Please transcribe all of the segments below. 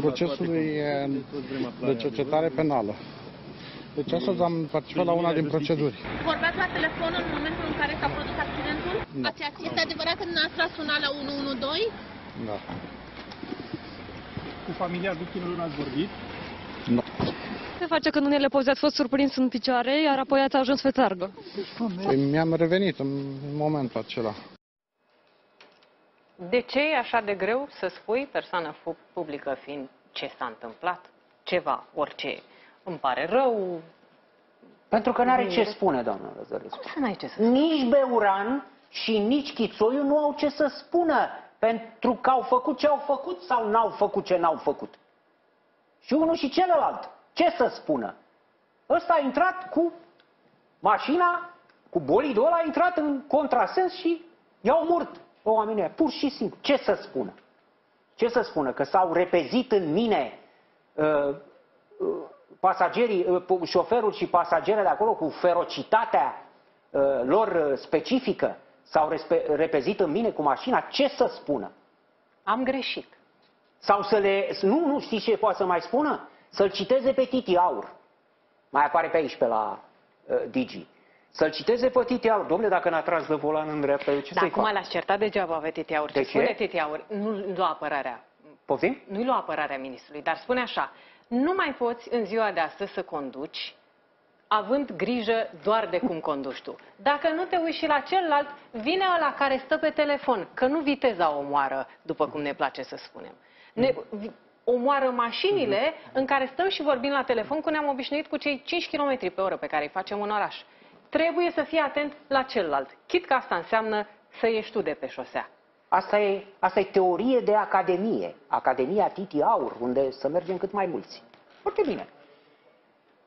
procesului e, de cercetare penală. Deci astăzi am participat la una din proceduri. Vorbeați la telefon în momentul în care s-a produs accidentul? Nu. Ați, este adevărat că dumneavoastră a sunat la 112? Da. Cu familia victimelor n-ați vorbit? Nu. Se face că în unele poze ați fost surprins în picioare, iar apoi ați ajuns pe țargă. Păi mi-am revenit în momentul acela. De ce e așa de greu să spui, persoană fu- publică fiind, ce s-a întâmplat? Ceva, orice. Îmi pare rău. Pentru că n-are ce spune, doamna Răzărescu. Cum să n-ai ce să Nici Beuran și nici Chițoiu nu au ce să spună pentru că au făcut ce au făcut sau n-au făcut ce n-au făcut. Și unul și celălalt. Ce să spună? Ăsta a intrat cu mașina, cu bolidul ăla, a intrat în contrasens și i-au murt pe oamenii ăia. Pur și simplu. Ce să spună? Ce să spună? Că s-au repezit în mine uh, uh, pasagerii, uh, pu- șoferul și pasagerele acolo cu ferocitatea uh, lor uh, specifică s-au respe- repezit în mine cu mașina, ce să spună? Am greșit. Sau să le... Nu, nu, știți ce poate să mai spună? Să-l citeze pe Titi Aur. Mai apare pe aici, pe la uh, Digi. Să-l citeze pe Titi Aur. Domnule, dacă n-a tras de volan în dreapta, eu ce Dar să-i acum fac? l-ați certat degeaba pe Titi Aur. De Ce spune ce? Titi Aur? Nu lua apărarea. Poftim? Nu-i lua apărarea ministrului, dar spune așa. Nu mai poți în ziua de astăzi să conduci având grijă doar de cum conduci tu. Dacă nu te uiți și la celălalt, vine ăla care stă pe telefon, că nu viteza omoară, după cum ne place să spunem. Ne, vi- omoară mașinile în care stăm și vorbim la telefon, că ne-am obișnuit cu cei 5 km pe oră pe care îi facem în oraș. Trebuie să fii atent la celălalt, chit că asta înseamnă să ieși tu de pe șosea. Asta e, asta e teorie de academie. Academia Titi Aur, unde să mergem cât mai mulți. Foarte bine.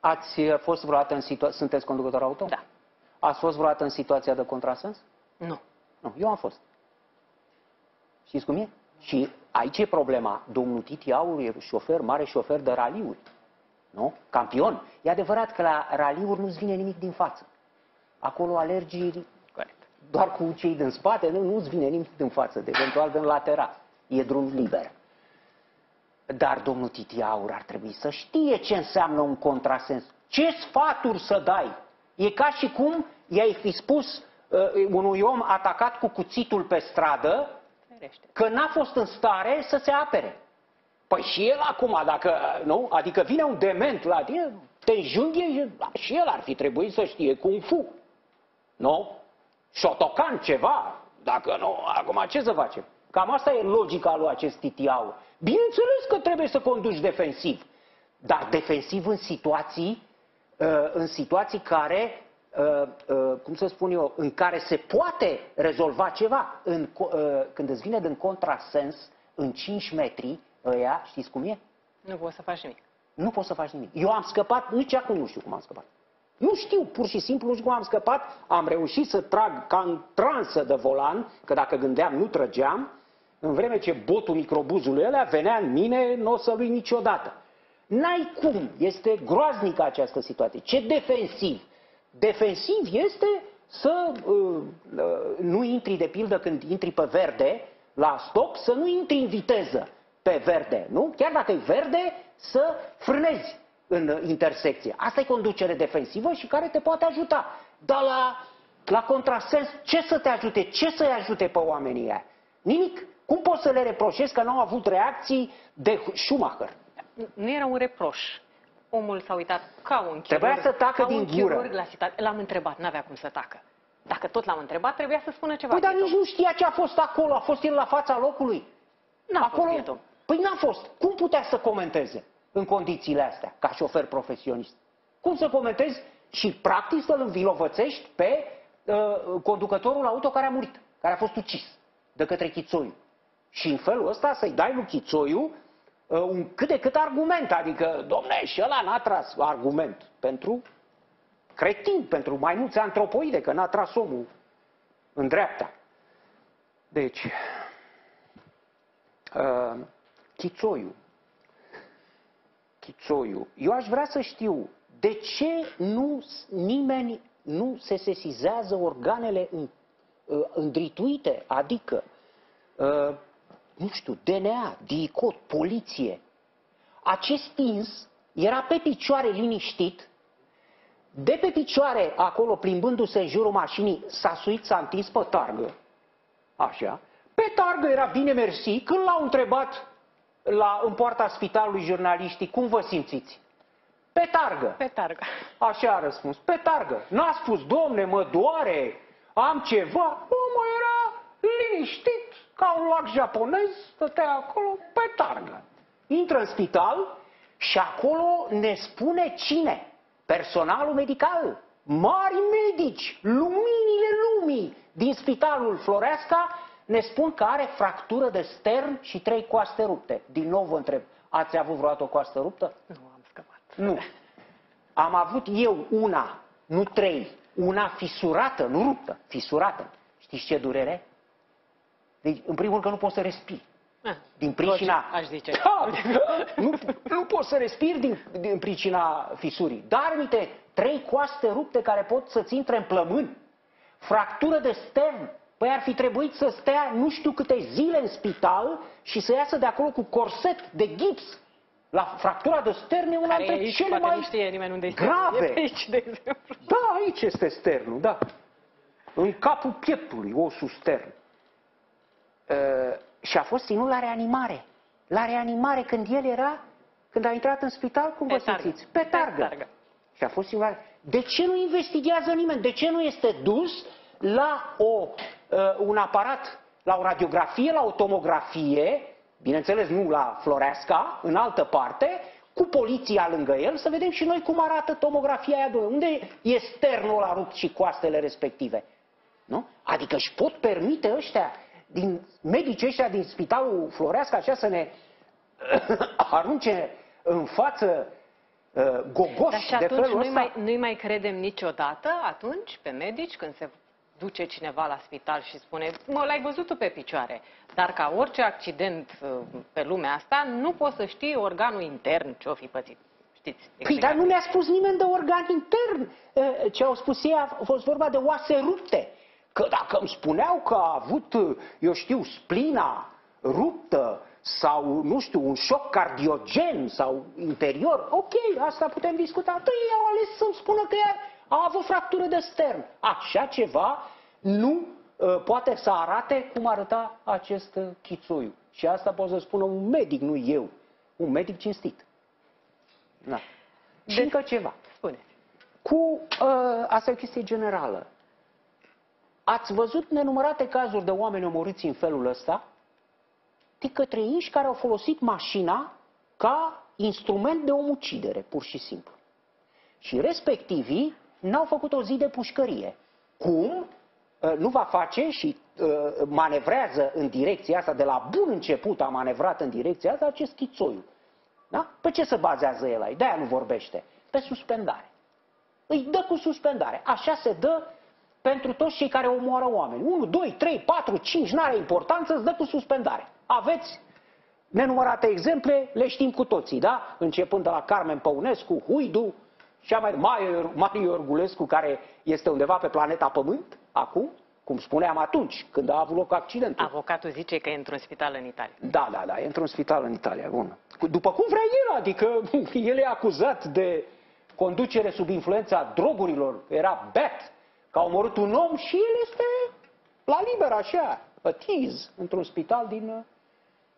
Ați uh, fost vreodată în situație... Sunteți conducător auto? Da. Ați fost vreodată în situația de contrasens? Nu. Nu, eu am fost. Știți cum e? Și aici e problema. Domnul Titi Aur e șofer, mare șofer de raliuri. Nu? Campion. E adevărat că la raliuri nu-ți vine nimic din față. Acolo alergi Corect. doar cu cei din spate, nu, nu-ți vine nimic din față, de eventual din lateral. E drum liber. Dar domnul Titi Aur ar trebui să știe ce înseamnă un contrasens. Ce sfaturi să dai? E ca și cum i-ai fi spus uh, unui om atacat cu cuțitul pe stradă Ferește. că n-a fost în stare să se apere. Păi și el acum, dacă, nu? Adică vine un dement la tine, te înjunghie și el ar fi trebuit să știe Kung Fu. Nu? Shotokan ceva. Dacă nu, acum ce să facem? Cam asta e logica lui acest titiau. Bineînțeles că trebuie să conduci defensiv. Dar defensiv în situații, uh, în situații care, uh, uh, cum să spun eu, în care se poate rezolva ceva. În, co- uh, când îți vine din contrasens, în 5 metri, ăia, știți cum e? Nu poți să faci nimic. Nu poți să faci nimic. Eu am scăpat, nici acum nu știu cum am scăpat. Nu știu, pur și simplu nu știu cum am scăpat. Am reușit să trag ca în transă de volan, că dacă gândeam nu trăgeam, în vreme ce botul microbuzului ăla venea în mine, nu o să lui niciodată. N-ai cum, este groaznică această situație. Ce defensiv? Defensiv este să uh, uh, nu intri de pildă când intri pe verde, la stop, să nu intri în viteză pe verde, nu? Chiar dacă e verde, să frânezi în uh, intersecție. Asta e conducere defensivă și care te poate ajuta. Dar la, la contrasens, ce să te ajute? Ce să-i ajute pe oamenii ăia? Nimic. Cum poți să le reproșezi că nu au avut reacții de Schumacher? Nu era un reproș. Omul s-a uitat ca un chirurg. Trebuia să tacă ca din un gură. chirurg la citat. L-am întrebat, n-avea cum să tacă. Dacă tot l-am întrebat, trebuia să spună ceva. Păi dar pieton. nici nu știa ce a fost acolo, a fost el la fața locului. N-a acolo, fost pieton. Păi n-a fost. Cum putea să comenteze în condițiile astea, ca șofer profesionist? Cum să comentezi și practic să-l învinovățești pe uh, conducătorul auto care a murit, care a fost ucis de către Chițoiu. Și în felul ăsta să-i dai lui Chițoiu uh, un cât de cât argument, adică, domne, și ăla n-a tras argument pentru cretin, pentru mai mulți antropoide, că n-a tras omul în dreapta. Deci, uh, Chițoiu, Chițoiu, eu aș vrea să știu de ce nu nimeni nu se sesizează organele în, uh, îndrituite, adică uh, nu știu, DNA, DICOT, poliție. Acest stins era pe picioare liniștit, de pe picioare, acolo, plimbându-se în jurul mașinii, s-a suit, s-a întins pe targă. Așa. Pe targă era bine mersi. Când l-au întrebat la, în poarta spitalului jurnaliștii, cum vă simțiți? Pe targă. Pe targă. Așa a răspuns. Pe targă. N-a spus, domne, mă doare, am ceva. Omul era liniștit, ca un lac japonez, stătea acolo pe targă. Intră în spital și acolo ne spune cine? Personalul medical, mari medici, luminile lumii din spitalul Floreasca ne spun că are fractură de stern și trei coaste rupte. Din nou vă întreb, ați avut vreodată o coastă ruptă? Nu am scăpat. Nu. Am avut eu una, nu trei, una fisurată, nu ruptă, fisurată. Știți ce durere? Deci, în primul rând că nu poți să respiri. Ah, Din pricina... logic, aș zice. Da, nu, nu poți să respiri din, din pricina fisurii. Dar, uite, trei coaste rupte care pot să-ți intre în plămâni. Fractură de stern. Păi ar fi trebuit să stea nu știu câte zile în spital și să iasă de acolo cu corset de gips. La fractura de stern e una Care e dintre aici, cele poate mai nu știe nimeni unde este. grave. E pe aici, de exemplu. Da, aici este sternul, da. În capul pieptului, osul stern. Uh, și a fost ținut la reanimare. La reanimare când el era, când a intrat în spital, cum Pe vă targă. simțiți? Pe targă. Pe targă. Și a fost ținut la... De ce nu investigează nimeni? De ce nu este dus la o, uh, un aparat, la o radiografie, la o tomografie, bineînțeles nu la Floreasca, în altă parte, cu poliția lângă el, să vedem și noi cum arată tomografia aia. domnule. Unde e sternul ăla rupt și coastele respective? Nu? Adică își pot permite ăștia, din, medicii ăștia din spitalul Floreasca, așa să ne arunce în față uh, gogoși Dar și de atunci felul nu-i ăsta? mai, nu mai credem niciodată atunci pe medici când se duce cineva la spital și spune mă, l-ai văzut tu pe picioare. Dar ca orice accident uh, pe lumea asta, nu poți să știi organul intern ce-o fi pățit. Știți? Păi, dar nu mi-a spus nimeni de organ intern. Eh, Ce au spus ei a fost vorba de oase rupte. Că dacă îmi spuneau că a avut, eh, eu știu, splina ruptă sau, nu știu, un șoc cardiogen sau interior, ok, asta putem discuta. Dar ei au ales să-mi spună că ea a avut fractură de stern. Așa ceva nu eh, poate să arate cum arăta acest eh, chițoiu. Și asta pot să spună un medic, nu eu. Un medic cinstit. Da. Și De- încă ceva. Spune. Cu, uh, asta e o chestie generală. Ați văzut nenumărate cazuri de oameni omorâți în felul ăsta de către inși care au folosit mașina ca instrument de omucidere, pur și simplu. Și respectivii n-au făcut o zi de pușcărie. Cum? Uh, Nu va face și uh, manevrează în direcția asta, de la bun început a manevrat în direcția asta acest chițoiu. Da? Pe ce se bazează el aici? De-aia nu vorbește. Pe suspendare. Îi dă cu suspendare. Așa se dă pentru toți cei care omoară oameni. 1, 2, 3, 4, 5, n-are importanță, îți dă cu suspendare. Aveți nenumărate exemple, le știm cu toții, da? Începând de la Carmen Păunescu, Huidu, și mai Mario, Mario Orgulescu, care este undeva pe planeta Pământ, acum, cum spuneam atunci, când a avut loc accidentul. Avocatul zice că e într-un spital în Italia. Da, da, da, e într-un spital în Italia, bun. Cu- După cum vrea el, adică el e acuzat de conducere sub influența drogurilor, era beat, că a omorât un om și el este la liber așa, atiz, într-un spital din,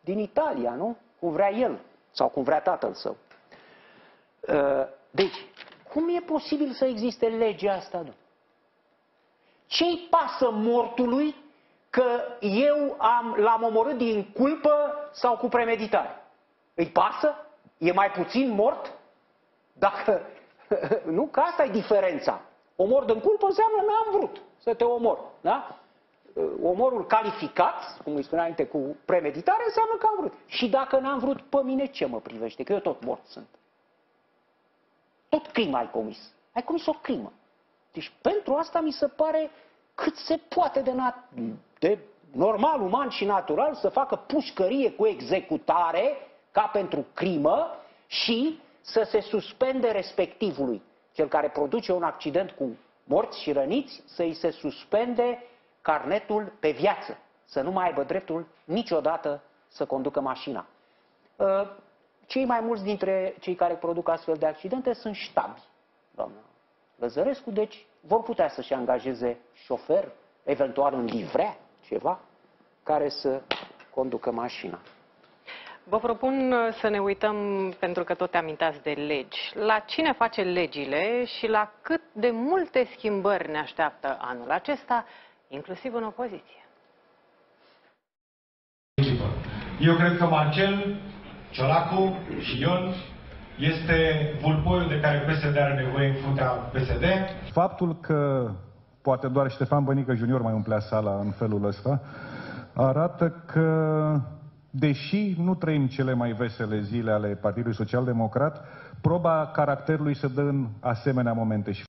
din Italia, nu? Cum vrea el, sau cum vrea tatăl său. Uh, Deci, cum e posibil să existe legea asta, nu? Ce-i pasă mortului că eu am, l-am omorât din culpă sau cu premeditare? Îi pasă? E mai puțin mort? Dacă... Nu? Că asta e diferența. Omor din culpă înseamnă n-am vrut să te omor. Da? Omorul calificat, cum îi spunea înainte, cu premeditare, înseamnă că am vrut. Și dacă n-am vrut, pe mine ce mă privește? Că eu tot mort sunt. Tot crimă ai comis. Ai comis o crimă. Deci pentru asta mi se pare cât se poate de, nat- de normal, uman și natural să facă pușcărie cu executare ca pentru crimă și să se suspende respectivului. Cel care produce un accident cu morți și răniți, să îi se suspende carnetul pe viață. Să nu mai aibă dreptul niciodată să conducă mașina. Uh, Cei mai mulți dintre cei care produc astfel de accidente sunt ștabi, doamna Lăzărescu, deci vor putea să-și angajeze șofer, eventual în livrea, ceva, care să conducă mașina. Vă propun uh, să ne uităm, pentru că tot te amintați de legi, la cine face legile și la cât de multe schimbări ne așteaptă anul acesta, inclusiv în opoziție. echipă. Eu cred că Marcel, Ciolacu și Ion este vulpoiul de care PSD are nevoie în fruntea PSD. Faptul că poate doar Ștefan Bănică Junior mai umplea sala în felul ăsta, arată că, deși nu trăim cele mai vesele zile ale Partidului Social Democrat, proba caracterului se dă în asemenea momente. Și